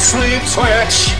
sleep twitch.